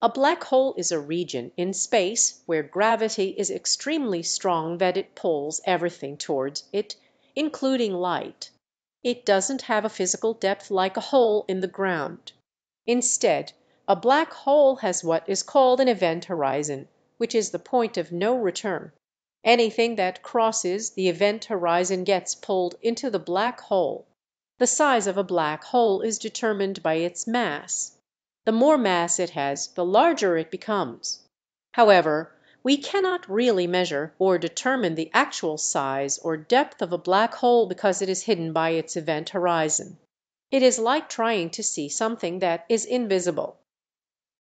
A black hole is a region in space where gravity is extremely strong that it pulls everything towards it, including light. It doesn't have a physical depth like a hole in the ground. Instead, a black hole has what is called an event horizon, which is the point of no return; anything that crosses the event horizon gets pulled into the black hole. The size of a black hole is determined by its mass. The more mass it has the larger it becomes. However, we cannot really measure or determine the actual size or depth of a black hole because it is hidden by its event horizon. It is like trying to see something that is invisible.